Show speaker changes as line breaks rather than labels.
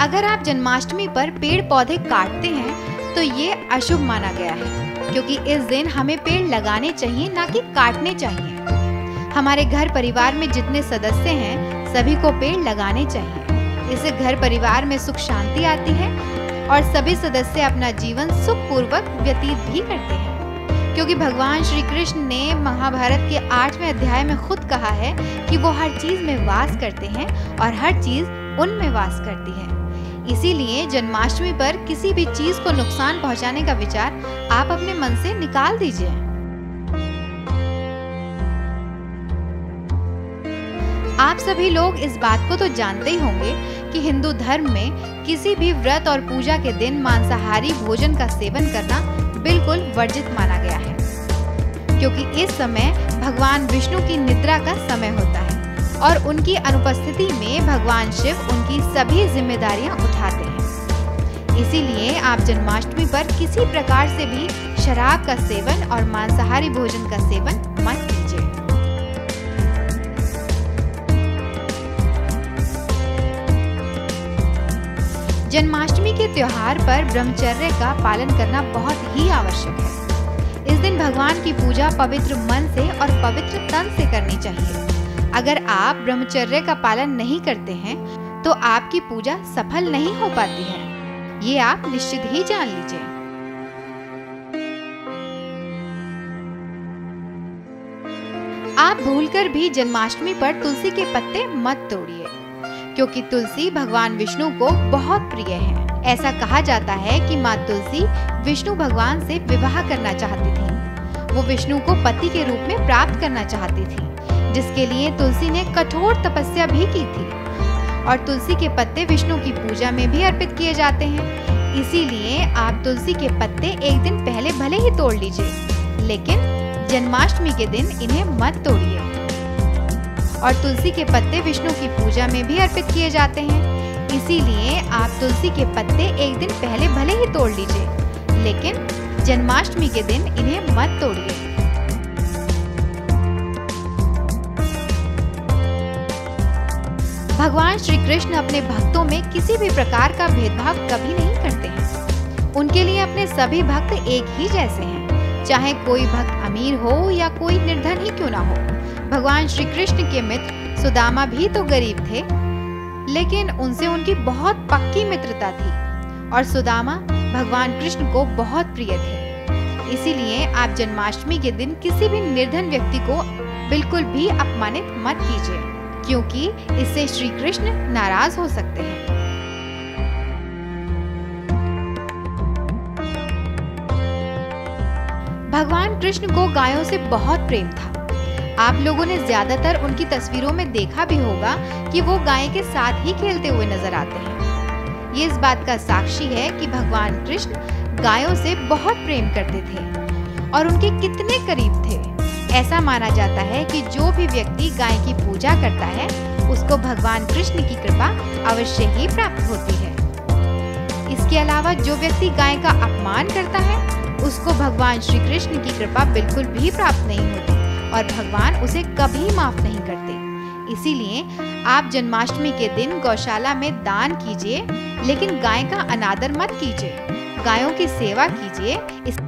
अगर आप जन्माष्टमी पर पेड़ पौधे काटते हैं तो ये अशुभ माना गया है, क्योंकि इस दिन हमें पेड़ लगाने चाहिए, ना कि काटने चाहिए। हमारे घर परिवार में जितने सदस्य हैं, सभी को पेड़ लगाने चाहिए। इससे घर परिवार में सुख शांति आती है, और सभी सदस्य अपना जीवन सुख पूर्वक व्यतीत भी करते हैं। क्योंकि भगवान श्री कृष्ण ने महाभारत के आठवें अध्याय में खुद कहा है कि वो हर चीज़ में वास करते हैं, और हर चीज़ उनमें वास करती है। इसीलिए जन्माष्टमी पर किसी भी चीज़ को नुकसान पहुँचाने का विचार आप अपने मन से निकाल दीजिए। आप सभी लोग इस बात को तो जानते ही होंगे कि हिंदू धर्म में किसी भी व्रत और पूजा के दिन मांसाहारी भोजन का सेवन करना बिल्कुल वर्जित माना गया है, क्योंकि इस समय भगवान विष्णु की निद्रा का समय होता है। और उनकी अनुपस्थिति में भगवान शिव उनकी सभी जिम्मेदारियाँ उठाते हैं। इसीलिए आप जन्माष्टमी पर किसी प्रकार से भी शराब का सेवन और मांसाहारी भोजन का सेवन मत कीजिए। जन्माष्टमी के त्योहार पर ब्रह्मचर्य का पालन करना बहुत ही आवश्यक है। इस दिन भगवान की पूजा पवित्र मन से और पवित्र तन से करनी चाहिए। अगर आप ब्रह्मचर्य का पालन नहीं करते हैं तो आपकी पूजा सफल नहीं हो पाती है। ये आप निश्चित ही जान लीजिए। आप भूलकर भी जन्माष्टमी पर तुलसी के पत्ते मत तोड़िए, क्योंकि तुलसी भगवान विष्णु को बहुत प्रिय है। ऐसा कहा जाता है कि माँ तुलसी विष्णु भगवान से विवाह करना चाहती थी। वो विष्णु को पति के रूप में प्राप्त करना चाहती थी। जिसके लिए तुलसी ने कठोर तपस्या भी की थी। और तुलसी के पत्ते विष्णु की पूजा में भी अर्पित किए जाते हैं। इसीलिए आप तुलसी के पत्ते एक दिन पहले भले ही तोड़ लीजिए, लेकिन जन्माष्टमी के दिन इन्हें मत तोड़िए। और तुलसी के पत्ते विष्णु की पूजा में भी अर्पित किए जाते हैं। इसीलिए आप तुलसी के पत्ते एक दिन पहले भले ही तोड़ लीजिए, लेकिन जन्माष्टमी के दिन इन्हें मत तोड़िए। भगवान श्री कृष्ण अपने भक्तों में किसी भी प्रकार का भेदभाव कभी नहीं करते हैं। उनके लिए अपने सभी भक्त एक ही जैसे हैं। चाहे कोई भक्त अमीर हो या कोई निर्धन ही क्यों ना हो, भगवान श्री कृष्ण के मित्र सुदामा भी तो गरीब थे, लेकिन उनसे उनकी बहुत पक्की मित्रता थी और सुदामा भगवान कृष्ण को बहुत प्रिय थे। इसीलिए आप जन्माष्टमी के दिन किसी भी निर्धन व्यक्ति को बिल्कुल भी अपमानित मत कीजिए। क्योंकि इससे श्री कृष्ण नाराज़ हो सकते हैं। भगवान कृष्ण को गायों से बहुत प्रेम था। आप लोगों ने ज़्यादातर उनकी तस्वीरों में देखा भी होगा कि वो गाय के साथ ही खेलते हुए नज़र आते हैं। ये इस बात का साक्षी है कि भगवान कृष्ण गायों से बहुत प्रेम करते थे और उनके कितने करीब थे। ऐसा माना जाता है कि जो भी व्यक्ति गाय की पूजा करता है, उसको भगवान कृष्ण की कृपा अवश्य ही प्राप्त होती है। इसके अलावा जो व्यक्ति गाय का अपमान करता है, उसको भगवान श्री कृष्ण की कृपा बिल्कुल भी प्राप्त नहीं होती और भगवान उसे कभी माफ़ नहीं करते। इसीलिए आप जन्माष्टमी के दिन गौशाला में दान कीजिए, लेकिन गाय का अनादर मत कीजिए। गायों की सेवा कीजिए। इस